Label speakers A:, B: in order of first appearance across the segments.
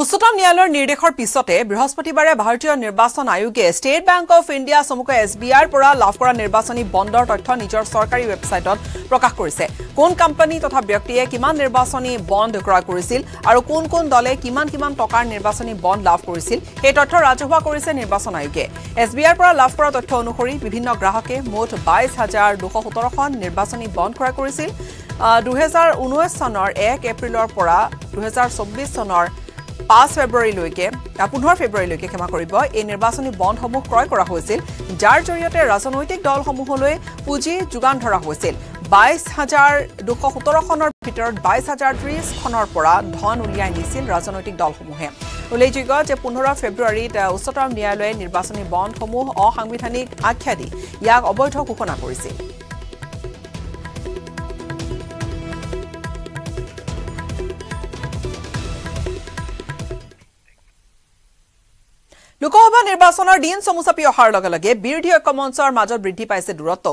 A: উচ্চতম ন্যায়ালয়ৰ নিৰ্দেশৰ পিছতে বৃহস্পতিবাৰে ভাৰতীয় নিৰ্বাচন আয়োগে ষ্টেট বেংক অৱ ইণ্ডিয়া চমুকৈ এছ বি আইৰ পৰা লাভ কৰা নিৰ্বাচনী বণ্ডৰ তথ্য নিজৰ চৰকাৰী ৱেবছাইটত প্ৰকাশ কৰিছে। কোন কোম্পানী তথা ব্যক্তিয়ে কিমান নিৰ্বাচনী বণ্ড ক্ৰয় কৰিছিল আৰু কোন কোন দলে কিমান কিমান টকাৰ নিৰ্বাচনী বণ্ড লাভ কৰিছিল সেই তথ্য ৰাজহুৱা কৰিছে নিৰ্বাচন আয়োগে। এছ বি আইৰ পৰা লাভ কৰা তথ্য অনুসৰি বিভিন্ন গ্ৰাহকে মুঠ বাইছ হাজাৰ দুশ সোতৰখন নিৰ্বাচনী বণ্ড ক্ৰয় কৰিছিল। দুহেজাৰ ঊনৈছ চনৰ এক এপ্ৰিলৰ পৰা দুহেজাৰ চৌব্বিছ চনৰ পাঁচ ফেব্ৰুৱাৰীলৈকে পোন্ধৰ ফেব্ৰুৱাৰীলৈকে ক্ষমা কৰিব। এই নিৰ্বাচনী বণ্ডসমূহ ক্ৰয় কৰা হৈছিল। যাৰ জৰিয়তে ৰাজনৈতিক দলসমূহলৈ পুঁজি যোগান ধৰা হৈছিল। বাইছ হাজাৰ দুশ সোতৰখনৰ ভিতৰত বাইছ হাজাৰ ত্ৰিছখনৰ পৰা ধন উলিয়াই নিছিল ৰাজনৈতিক দলসমূহে। উল্লেখযোগ্য যে পোন্ধৰ ফেব্ৰুৱাৰীত উচ্চতম ন্যায়ালয়ে নিৰ্বাচনী বণ্ডসমূহ অসাংবিধানিক আখ্যা দি ইয়াক অবৈধ ঘোষণা কৰিছিল। নিৰ্বাচনৰ দিন চমু চাপি অহাৰ লগে লগে বিৰোধী ঐক্য মঞ্চৰ মাজত বৃদ্ধি পাইছে দূৰত্ব।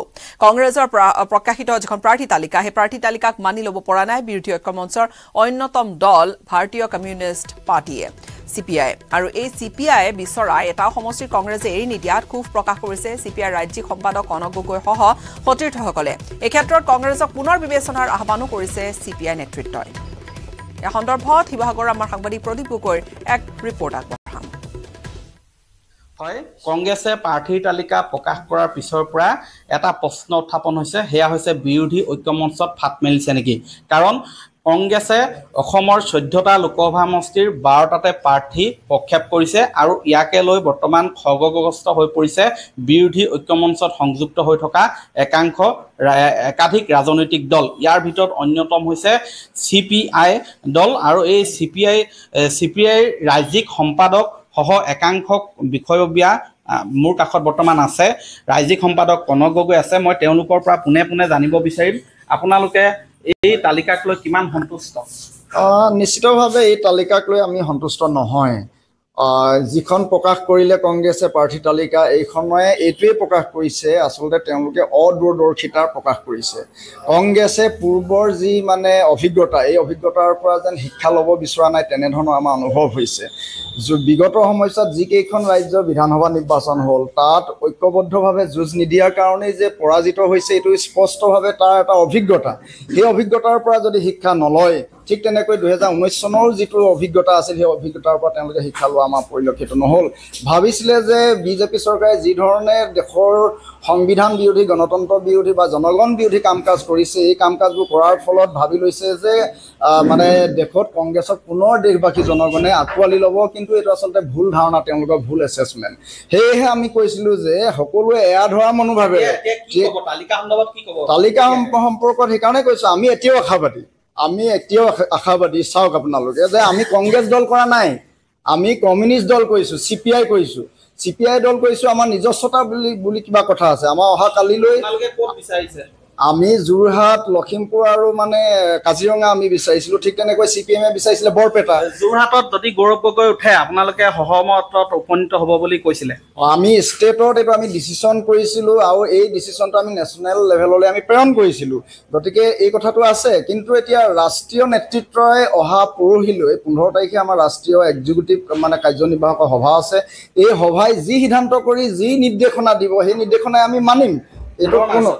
A: কংগ্ৰেছৰ প্ৰকাশিত যিখন প্ৰাৰ্থী তালিকা সেই প্ৰাৰ্থী তালিকাক মানি ল'ব পৰা নাই বিৰোধী ঐক্য মঞ্চৰ অন্যতম দল ভাৰতীয় কমিউনিষ্ট পাৰ্টীয়ে। চি পি আই আৰু এই চি পি আইয়ে বিচৰা এটা সমষ্টিৰ কংগ্ৰেছে এৰি নিদিয়াত ক্ষোভ প্ৰকাশ কৰিছে চি পি আইৰ ৰাজ্যিক সম্পাদক কনক গগৈসহ সতীৰ্থসকলে। এই ক্ষেত্ৰত কংগ্ৰেছক পুনৰ বিবেচনাৰ আহ্বানো কৰিছে চি পি আই নেতৃত্বই। এই সন্দৰ্ভত শিৱসাগৰৰ আমাৰ সাংবাদিক প্ৰদীপ গগৈৰ এক ৰিপৰ্ট আগবঢ়াম
B: হয়। কংগ্ৰেছে প্ৰাৰ্থীৰ তালিকা প্ৰকাশ কৰাৰ পিছৰ পৰা এটা প্ৰশ্ন উত্থাপন হৈছে সেয়া হৈছে বিৰোধী ঐক্যমঞ্চত ফাট মেলিছে নেকি? কাৰণ কংগ্ৰেছে অসমৰ চৈধ্যটা লোকসভা সমষ্টিৰ বাৰটাতে প্ৰাৰ্থী প্ৰক্ষেপ কৰিছে আৰু ইয়াকে লৈ বৰ্তমান খৰ্গগ্ৰস্ত হৈ পৰিছে বিৰোধী ঐক্যমঞ্চত সংযুক্ত হৈ থকা একাংশ একাধিক ৰাজনৈতিক দল। ইয়াৰ ভিতৰত অন্যতম হৈছে চি পি আই দল আৰু এই C P I C P আইৰ ৰাজ্যিক সম্পাদক সহ একাংশ বিষয়ববীয়া মোৰ কাষত বৰ্তমান আছে। ৰাজ্যিক সম্পাদক কনক গগৈ আছে। মই তেওঁলোকৰ পৰা পোনে পোনে জানিব বিচাৰিম। আপোনালোকে এই তালিকাক লৈ কিমান সন্তুষ্ট?
C: নিশ্চিতভাৱে এই তালিকাক লৈ আমি সন্তুষ্ট নহয়। যিখন প্ৰকাশ কৰিলে কংগ্ৰেছে প্ৰাৰ্থী তালিকা এইখনে এইটোৱেই প্ৰকাশ কৰিছে আচলতে তেওঁলোকে অদূৰদৰ্শিতাৰ প্ৰকাশ কৰিছে। কংগ্ৰেছে পূৰ্বৰ যি মানে অভিজ্ঞতা এই অভিজ্ঞতাৰ পৰা যেন শিক্ষা ল'ব বিচৰা নাই তেনেধৰণৰ আমাৰ অনুভৱ হৈছে। বিগত সময়ছোৱাত যিকেইখন ৰাজ্যৰ বিধানসভা নিৰ্বাচন হ'ল তাত ঐক্যবদ্ধভাৱে যুঁজ নিদিয়াৰ কাৰণেই যে পৰাজিত হৈছে এইটো স্পষ্টভাৱে তাৰ এটা অভিজ্ঞতা। সেই অভিজ্ঞতাৰ পৰা যদি শিক্ষা নলয় ঠিক তেনেকৈ দুহেজাৰ ঊনৈছ চনৰ যিটো অভিজ্ঞতা আছিল সেই অভিজ্ঞতাৰ পৰা তেওঁলোকে শিক্ষা লোৱা আমাৰ পৰিলক্ষিত নহ'ল। ভাবিছিলে যে বিজেপি চৰকাৰে যিধৰণে দেশৰ সংবিধান বিৰোধী গণতন্ত্ৰ বিৰোধী বা জনগণ বিৰোধী কাম কাজ কৰিছে এই কাম কাজবোৰ কৰাৰ ফলত ভাবি লৈছে যে মানে দেশত কংগ্ৰেছক পুনৰ দেশবাসী জনগণে আঁকোৱালি ল'ব কিন্তু এইটো আচলতে ভুল ধাৰণা তেওঁলোকৰ ভুল এছেছমেণ্ট সেয়েহে আমি কৈছিলোঁ যে সকলোৱে এয়া ধৰা মনোভাৱেৰে। তালিকা সম্পৰ্কত সেইকাৰণে কৈছোঁ আমি এতিয়াও আশাবাদী। আমি এতিয়াও আশাবাদী চাওক আপোনালোকে যে আমি কংগ্ৰেছ দল কৰা নাই। আমি কমিউনিষ্ট দল কৰিছোঁ চি পি আই কৰিছোঁ। চি পি আই দল কৰিছোঁ আমাৰ নিজস্বতা বুলি বুলি কিবা কথা আছে। আমাৰ অহা কালিলৈ আমি যোৰহাট লখিমপুৰ আৰু মানে কাজিৰঙা আমি বিচাৰিছিলো। ঠিক তেনেকৈ চি পি এমে বিচাৰিছিলে বৰপেটা।
B: যোৰহাটত যদি গৌৰৱ গগৈ উঠে আপোনালোকে সহমতত উপনীত হ'ব বুলি কৈছিলে।
C: আমি ষ্টেটত এইটো আমি ডিচিশ্যন কৰিছিলোঁ আৰু এই ডিচিশ্যনটো আমি নেশ্যনেল লেভেললৈ আমি প্ৰেৰণ কৰিছিলোঁ। গতিকে এই কথাটো আছে কিন্তু এতিয়া ৰাষ্ট্ৰীয় নেতৃত্বই অহা পৰহিলৈ পোন্ধৰ তাৰিখে আমাৰ ৰাষ্ট্ৰীয় এক্সিকিউটিভ মানে কাৰ্যনিৰ্বাহকৰ সভা আছে এই সভাই যি সিদ্ধান্ত কৰি যি নিৰ্দেশনা দিব সেই নিৰ্দেশনাই আমি মানিম। এইটো কোনো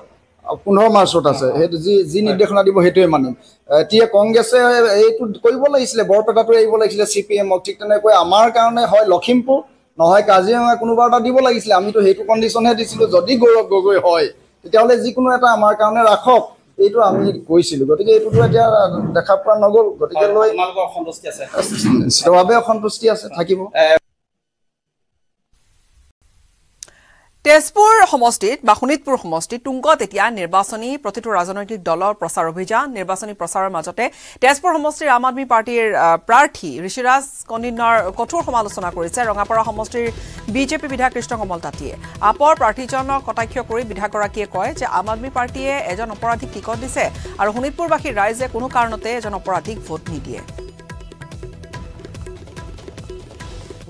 C: পোন্ধৰ মাৰ্চত আছে। সেইটো যি যি নিৰ্দেশনা দিব সেইটোৱে মানিম। এতিয়া কংগ্ৰেছে এইটো কৰিব লাগিছিলে বৰপেটাটো এৰিব লাগিছিলে চি পি এমক। ঠিক তেনেকৈ আমাৰ কাৰণে হয় লখিমপুৰ নহয় কাজিৰঙা কোনোবা এটা দিব লাগিছিলে। আমিতো সেইটো কণ্ডিশ্যনহে দিছিলোঁ। যদি গৌৰৱ গগৈ হয় তেতিয়াহ'লে যিকোনো এটা আমাৰ কাৰণে ৰাখক। এইটো আমি কৈছিলোঁ। গতিকে এইটোতো এতিয়া দেখা পোৱা নগ'ল। গতিকে লৈ নিশ্চিতভাৱে অসন্তুষ্টি আছে থাকিব।
A: তেজপুৰ সমষ্টিত বা শোণিতপুৰ সমষ্টিত তুংগত এতিয়া নিৰ্বাচনী প্ৰতিটো ৰাজনৈতিক দলৰ প্ৰচাৰ অভিযান। নিৰ্বাচনী প্ৰচাৰৰ মাজতে তেজপুৰ সমষ্টিৰ আম আদমী পাৰ্টীৰ প্ৰাৰ্থী ঋষিৰাজ কণ্ডিনৰ কঠোৰ সমালোচনা কৰিছে। ৰঙাপাৰা সমষ্টিৰ বিজেপি বিধায়ক কৃষ্ণকমল তাঁতীয়ে। আপৰ প্ৰাৰ্থীজনক কটাক্ষ কৰি বিধায়কগৰাকীয়ে কয় যে আম আদমী পাৰ্টীয়ে এজন অপৰাধীক টিকট দিছে আৰু শোণিতপুৰবাসীৰ ৰাইজে কোনো কাৰণতে এজন অপৰাধীক ভোট নিদিয়ে।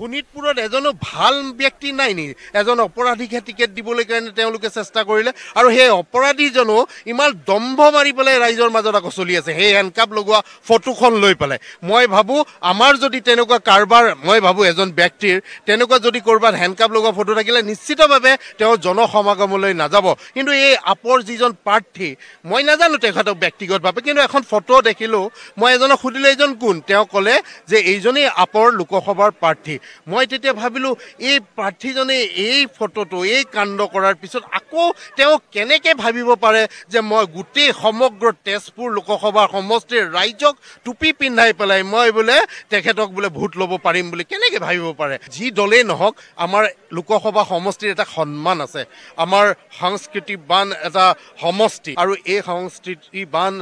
D: শোণিতপুৰত এজনো ভাল ব্যক্তি নাই নেকি এজন অপৰাধীকহে টিকেট দিবলৈ কাৰণে তেওঁলোকে চেষ্টা কৰিলে আৰু সেই অপৰাধীজনো ইমান দম্ভ মাৰি পেলাই ৰাইজৰ মাজত আকৌ চলি আছে। সেই হেণ্ডকাপ লগোৱা ফটোখন লৈ পেলাই। মই ভাবোঁ আমাৰ যদি তেনেকুৱা কাৰোবাৰ মই ভাবোঁ এজন ব্যক্তিৰ তেনেকুৱা যদি ক'ৰবাত হেণ্ডকাপ লগোৱা ফটো থাকিলে নিশ্চিতভাৱে তেওঁ জনসমাগমলৈ নাযাব। কিন্তু এই আপৰ যিজন প্ৰাৰ্থী মই নাজানো তেখেতক ব্যক্তিগতভাৱে কিন্তু এখন ফটো দেখিলোঁ মই এজনক সুধিলোঁ এইজন কোন? তেওঁ ক'লে যে এইজনেই আপৰ লোকসভাৰ প্ৰাৰ্থী। মই তেতিয়া ভাবিলোঁ এই প্ৰাৰ্থীজনে এই ফটোটো এই কাণ্ড কৰাৰ পিছত আকৌ তেওঁ কেনেকৈ ভাবিব পাৰে যে মই গোটেই সমগ্ৰ তেজপুৰ লোকসভাৰ সমষ্টিৰ ৰাইজক টুপি পিন্ধাই পেলাই মই বোলে তেখেতক বোলে ভোট ল'ব পাৰিম বুলি কেনেকৈ ভাবিব পাৰে? যি দলেই নহওক আমাৰ লোকসভা সমষ্টিৰ এটা সন্মান আছে। আমাৰ সাংস্কৃতিবান এটা সমষ্টি। আৰু এই সংস্কৃতিবান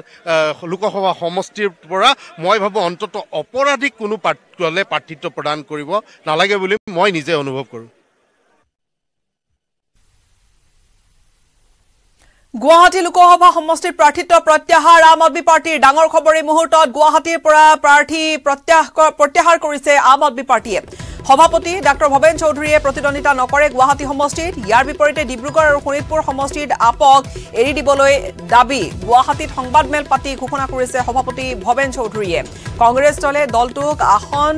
D: লোকসভা সমষ্টিৰ পৰা মই ভাবোঁ অন্তত অপৰাধীক কোনো দলে প্ৰাৰ্থিত্ব প্ৰদান কৰিব নালাগে বুলি মই নিজে অনুভৱ কৰোঁ।
A: গুৱাহাটী লোকসভা সমষ্টিৰ প্ৰাৰ্থিত্ব প্ৰত্যাহাৰ আম আদমী পাৰ্টীৰ ডাঙৰ খবৰ এই মুহূৰ্তত গুৱাহাটীৰ পৰা প্ৰাৰ্থী প্ৰত্যাহ প্ৰত্যাহাৰ কৰিছে আম আদমী পাৰ্টীয়ে। সভাপতি ডাঃ ভৱেন চৌধুৰীয়ে প্ৰতিদ্বন্দ্বিতা নকৰে গুৱাহাটী সমষ্টিত। ইয়াৰ বিপৰীতে ডিব্ৰুগড় আৰু শোণিতপুৰ সমষ্টিত আপক এৰি দিবলৈ দাবী। গুৱাহাটীত সংবাদমেল পাতি ঘোষণা কৰিছে সভাপতি ভৱেন চৌধুৰীয়ে। কংগ্ৰেছ দলে দলটোক আসন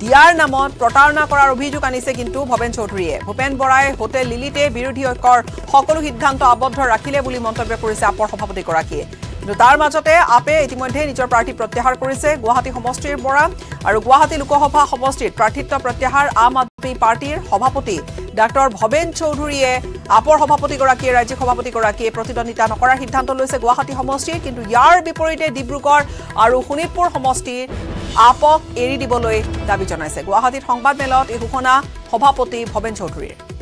A: দিয়াৰ নামত প্ৰতাৰণা কৰাৰ অভিযোগ আনিছে কিন্তু ভৱেন চৌধুৰীয়ে। ভূপেন বৰাই হোটেল লিলিতে বিৰোধী ঐক্যৰ সকলো সিদ্ধান্ত আবদ্ধ ৰাখিলে বুলি মন্তব্য কৰিছে আপৰ সভাপতিগৰাকীয়ে। কিন্তু তাৰ মাজতে আপে ইতিমধ্যে নিজৰ প্ৰাৰ্থী প্ৰত্যাহাৰ কৰিছে গুৱাহাটী সমষ্টিৰ পৰা আৰু গুৱাহাটী লোকসভা সমষ্টিত প্ৰাৰ্থিত্ব প্ৰত্যাহাৰ আম আদমী পাৰ্টীৰ সভাপতি ডাঃ ভৱেন চৌধুৰীয়ে আপৰ সভাপতিগৰাকীয়ে ৰাজ্যিক সভাপতিগৰাকীয়ে প্ৰতিদ্বন্দ্বিতা নকৰাৰ সিদ্ধান্ত লৈছে গুৱাহাটী সমষ্টিৰ। কিন্তু ইয়াৰ বিপৰীতে ডিব্ৰুগড় আৰু শোণিতপুৰ সমষ্টিৰ আপক এৰি দিবলৈ দাবী জনাইছে। গুৱাহাটীত সংবাদমেলত এই ঘোষণা সভাপতি ভৱেন চৌধুৰীৰ।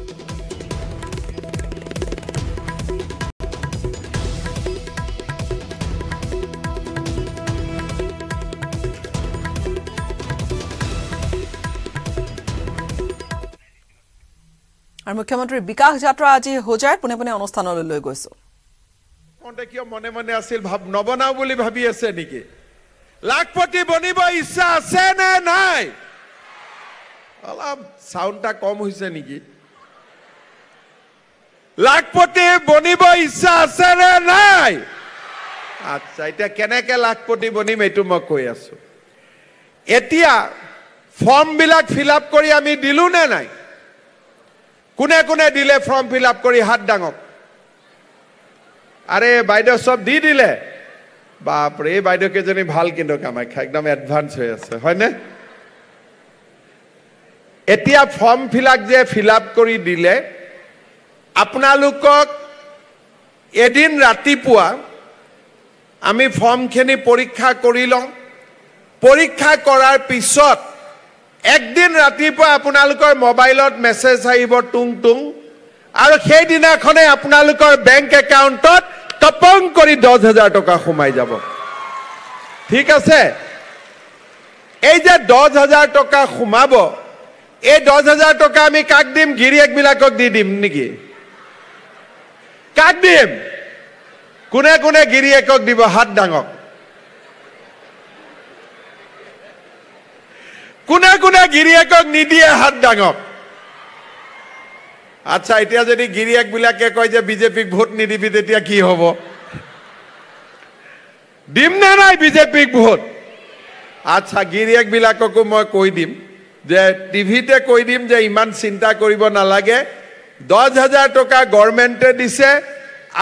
A: আৰু মুখ্যমন্ত্ৰীৰ বিকাশ যাত্ৰা আজি হোজাইত পোনে পোনে অনুষ্ঠানলৈ লৈ গৈছো।
E: কিয় মনে মনে আছিল নবনাও বুলি ভাবি আছে নেকি? লাখপতি বনিব ইচ্ছা আছে নে নাই? অলপ চাউণ্ডটা কম হৈছে নেকি? লাখপতি বনিব ইচ্ছা আছে নে নাই? আচ্ছা এতিয়া কেনেকে লাখপতি বনিম এইটো মই কৈ আছো। এতিয়া ফৰ্মবিলাক ফিল আপ কৰি আমি দিলো নে নাই? কোনে কোনে দিলে ফৰ্ম ফিল আপ কৰি হাত ডাঙক আৰে বাইদেউ চব দি দিলে। বাপৰে এই বাইদেউ কেইজনী ভাল কিন্তু কামাখ্যা একদম এডভান্স হৈ আছে হয়নে? এতিয়া ফৰ্মবিলাক যে ফিল আপ কৰি দিলে আপোনালোকক এদিন ৰাতিপুৱা আমি ফৰ্মখিনি পৰীক্ষা কৰি লওঁ। পৰীক্ষা কৰাৰ পিছত একদিন ৰাতিপুৱা আপোনালোকৰ মোবাইলত মেছেজ আহিব টুং টুং আৰু সেইদিনাখনে আপোনালোকৰ বেংক একাউণ্টত টপং কৰি দহ হাজাৰ টকা সোমাই যাব। ঠিক আছে? এই যে দহ হাজাৰ টকা সোমাব এই দহ হাজাৰ টকা আমি কাক দিম? গিৰিয়েকবিলাকক দি দিম নেকি? কাক দিম? কোনে কোনে গিৰিয়েকক দিব হাত ডাঙক? কোনে কোনে গিৰিয়েকক নিদিয়ে হাত ডাঙক আচ্ছা এতিয়া যদি গিৰিয়েকবিলাকে কয় যে বিজেপিক ভোট নিদিবি তেতিয়া কি হ'ব? দিম নে নাই বিজেপিক ভোট? আচ্ছা গিৰিয়েকবিলাককো মই কৈ দিম যে টিভিতে কৈ দিম যে ইমান চিন্তা কৰিব নালাগে। দহ হাজাৰ টকা গভৰ্ণমেণ্টে দিছে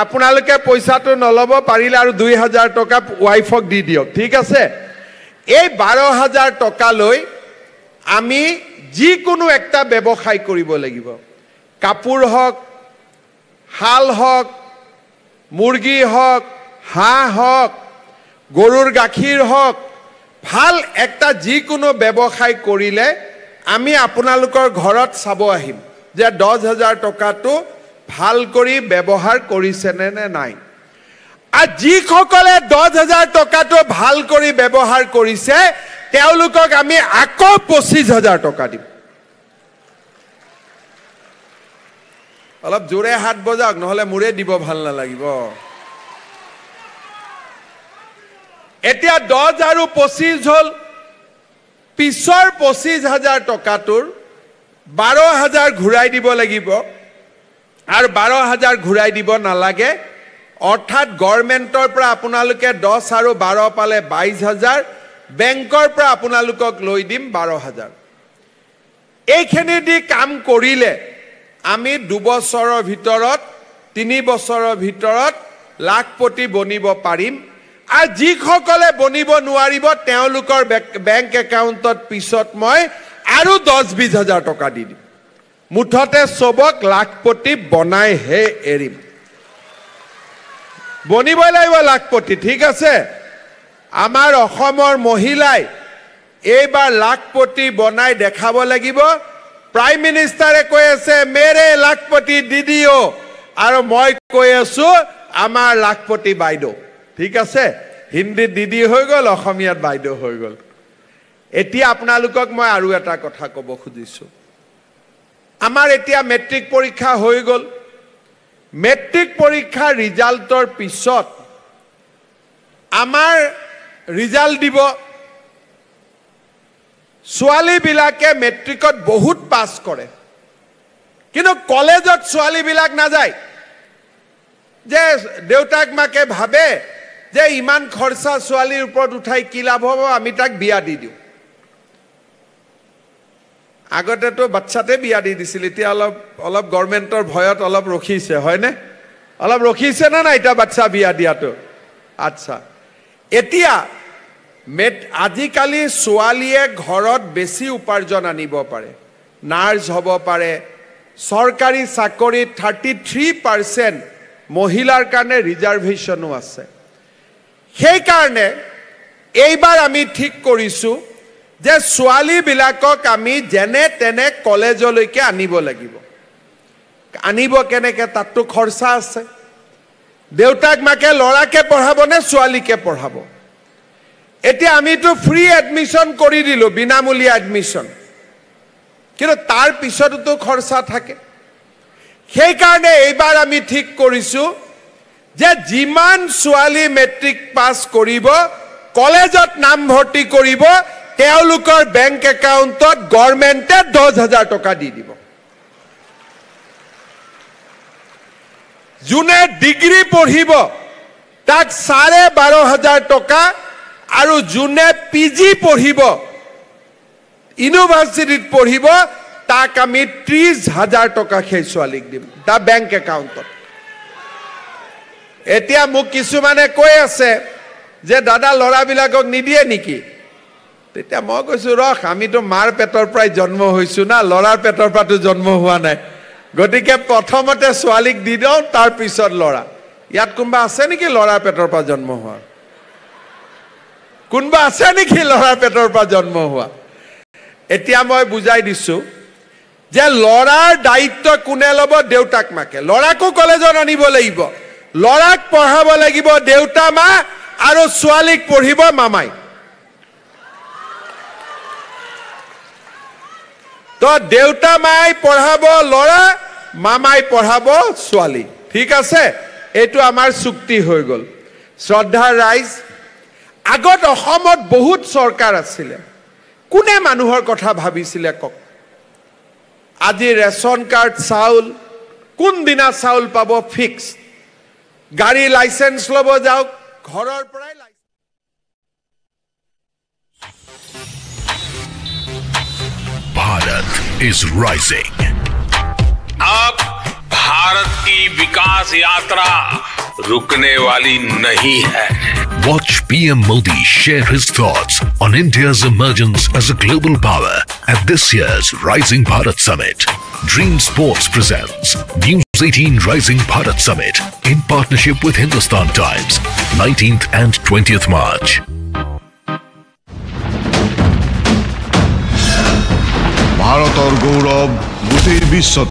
E: আপোনালোকে পইচাটো নল'ব পাৰিলে আৰু দুই হাজাৰ টকা ৱাইফক দি দিয়ক। ঠিক আছে? এই বাৰ হাজাৰ টকালৈ আমি যিকোনো একটা ব্যৱসায় কৰিব লাগিব। কাপোৰ হওক শাল হওক মুৰ্গী হওক হাঁহ হওক গৰুৰ গাখীৰ হওক ভাল একটা যিকোনো ব্যৱসায় কৰিলে আমি আপোনালোকৰ ঘৰত চাব আহিম যে দহ হাজাৰ টকাটো ভাল কৰি ব্যৱহাৰ কৰিছেনে নে নাই। আৰু যিসকলে দহ হাজাৰ টকাটো ভাল কৰি ব্যৱহাৰ কৰিছে তেওঁলোকক আমি আকৌ পঁচিছ হাজাৰ টকা দিম। অলপ জোৰে হাত বজাওক নহলে মোৰে দিব ভাল নালাগিব। এতিয়া দহ আৰু পঁচিছ হ'ল পিছৰ পঁচিছ হাজাৰ টকাটোৰ বাৰ হাজাৰ ঘূৰাই দিব লাগিব। আৰু বাৰ হাজাৰ ঘূৰাই দিব নালাগে। অৰ্থাৎ গভৰ্ণমেণ্টৰ পৰা আপোনালোকে দহ আৰু বাৰ পালে বাইছ হাজাৰ বেংকৰ পৰা আপোনালোকক লৈ দিম বাৰ হাজাৰ এইখিনি দি কাম কৰিলে আমি দুবছৰৰ ভিতৰত তিনি বছৰৰ ভিতৰত লাখপতি বনিব পাৰিম। আৰু যিসকলে বনিব নোৱাৰিব তেওঁলোকৰ বেক- একাউণ্টত পিছত মই আৰু দহ বিছ হাজাৰ টকা দি দিম। মুঠতে চবক লাখপতি বনাইহে এৰিম। বনিবই লাগিব লাখপতি ঠিক আছে? আমাৰ অসমৰ মহিলাই এইবাৰ লাখপতি বনাই দেখাব লাগিব। প্ৰাইম মিনিষ্টাৰে কৈ আছে মেৰে লাখপতি দিদিও আৰু মই কৈ আছো আমাৰ লাখপতি বাইদেউ। ঠিক আছে? হিন্দীত দিদি হৈ গ'ল অসমীয়াত বাইদেউ হৈ গ'ল। এতিয়া আপোনালোকক মই আৰু এটা কথা ক'ব খুজিছোঁ। আমাৰ এতিয়া মেট্ৰিক পৰীক্ষা হৈ গ'ল। মেট্ৰিক পৰীক্ষাৰ ৰিজাল্টৰ পিছত আমাৰ ৰিজাল্ট দিব। ছোৱালীবিলাকে মেট্ৰিকত বহুত পাছ কৰে। কিন্তু কলেজত ছোৱালীবিলাক নাযায়। যে দেউতাক মাকে ভাবে যে ইমান খৰচা ছোৱালীৰ ওপৰত উঠাই কি লাভ হ'ব আমি তাক বিয়া দি দিওঁ। আগতেতো বাচ্ছাতে বিয়া দি দিছিল এতিয়া অলপ অলপ গভৰ্ণমেণ্টৰ ভয়ত অলপ ৰখিছে হয়নে? অলপ ৰখিছে নে নাই এতিয়া বাচ্ছা বিয়া দিয়াটো? আচ্ছা। এতিয়া আজিকালি ছোৱালীয়ে ঘৰত বেছি উপাৰ্জন আনিব পাৰে। নাৰ্ছ হ'ব পাৰে চৰকাৰী চাকৰিত থাৰ্টি থ্ৰী পাৰ্চেণ্ট মহিলাৰ কাৰণে ৰিজাৰ্ভেশ্যনো আছে। সেইকাৰণে এইবাৰ আমি ঠিক কৰিছোঁ যে ছোৱালীবিলাকক আমি যেনে তেনে কলেজলৈকে আনিব লাগিব। আনিব কেনেকৈ তাততো খৰচা আছে। দেউতাক মাকে ল'ৰাকে পঢ়াব নে ছোৱালীকে পঢ়াব? এতিয়া আমিতো ফ্ৰী এডমিশ্যন কৰি দিলোঁ বিনামূলীয়া এডমিশ্যন কিন্তু তাৰ পিছতোতো খৰচা থাকে। সেইকাৰণে এইবাৰ আমি ঠিক কৰিছোঁ যে যিমান ছোৱালী মেট্ৰিক পাছ কৰিব কলেজত নামভৰ্তি কৰিব তেওঁলোকৰ বেংক একাউণ্টত গভৰ্ণমেণ্টে দহ হাজাৰ টকা দি দিব। যোনে ডিগ্ৰী পঢ়িব তাক চাৰে বাৰ হাজাৰ টকা আৰু যোনে পি জি পঢ়িব ইউনিভাৰ্চিটিত পঢ়িব তাক আমি ত্ৰিছ হাজাৰ টকা সেই ছোৱালীক দিম তাৰ বেংক একাউণ্টত। এতিয়া মোক কিছুমানে কৈ আছে যে দাদা ল'ৰাবিলাকক নিদিয়ে নেকি? তেতিয়া মই কৈছোঁ ৰখ আমিতো মাৰ পেটৰ পৰাই জন্ম হৈছোঁ না ল'ৰাৰ পেটৰ পৰাতো জন্ম হোৱা নাই। গতিকে প্ৰথমতে ছোৱালীক দি দিওঁ তাৰপিছত ল'ৰা। ইয়াত কোনোবা আছে নেকি ল'ৰাৰ পেটৰ পৰা জন্ম হোৱা? কোনোবা আছে নেকি ল'ৰাৰ পেটৰ পৰা জন্ম হোৱা? এতিয়া মই বুজাই দিছোঁ যে ল'ৰাৰ দায়িত্ব কোনে ল'ব? দেউতাক মাকে। ল'ৰাকো কলেজত আনিব লাগিব। ল'ৰাক পঢ়াব লাগিব দেউতা মা আৰু ছোৱালীক পঢ়িব মামাই। তো দেউতা মাই পঢ়াব ল'ৰা মামাই পঢ়াব ছোৱালী। ঠিক আছে? এইটো আমাৰ চুক্তি হৈ গ'ল। শ্ৰদ্ধা ৰাইজ আগত অসমত বহুত চৰকাৰ আছিলে। কোনে মানুহৰ কথা ভাবিছিলে কওক? আজি ৰেচন কাৰ্ড চাউল কোনদিনা চাউল পাব ফিক্স গাড়ী লাইচেঞ্চ ল'ব যাওক ঘৰৰ পৰাই
F: is rising.
G: अब भारत की विकास यात्रा रुकने वाली नहीं है
F: Watch PM Modi share his thoughts on India's emergence as a global power at this year's Rising Bharat Summit. Dream Sports presents News 18 Rising Bharat Summit in partnership with Hindustan Times, 19th and 20th March.
H: ভাৰতৰ গৌৰৱ গোটেই বিশ্বত।